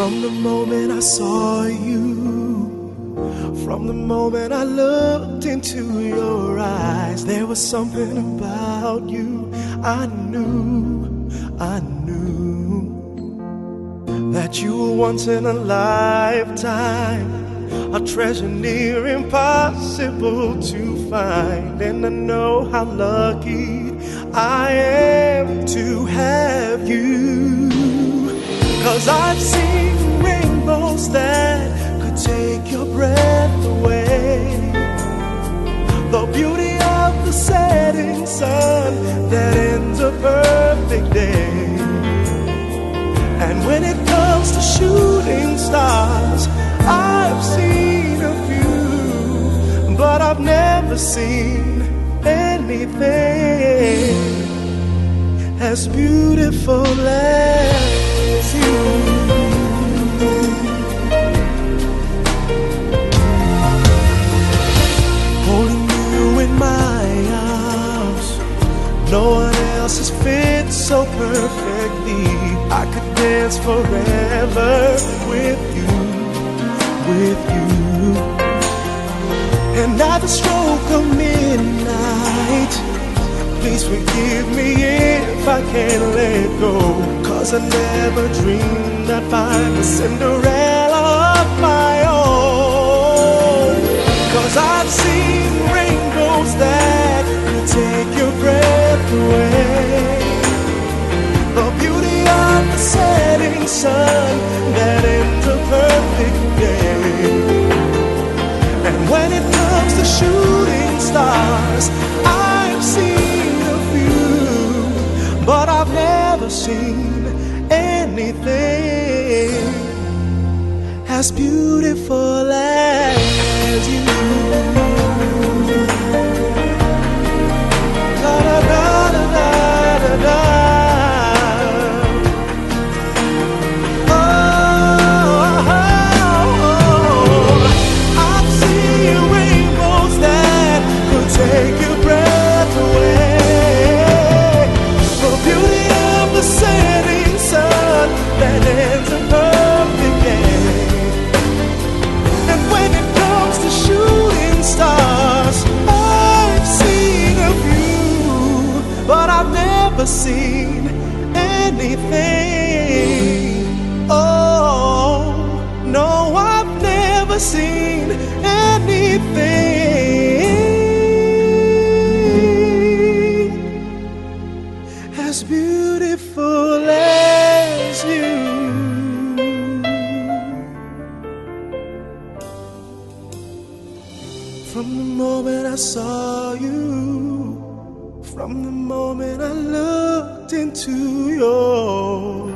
From the moment I saw you, from the moment I looked into your eyes, there was something about you I knew, I knew that you were once in a lifetime, a treasure near impossible to find. And I know how lucky I am that ends a perfect day. And when it comes to shooting stars, I've seen a few, but I've never seen anything as beautiful as you. So perfectly. I could dance forever with you, with you. And at the stroke of midnight, please forgive me if I can't let go. Cause I never dreamed I'd find a Cinderella of my own. Cause I've seen comes shooting stars, I've seen a few, but I've never seen anything as beautiful as you. That ends perfect. And when it comes to shooting stars, I've seen a but I've never seen anything. Oh, no, I've never seen anything as beautiful as you. From the moment I saw you, from the moment I looked into your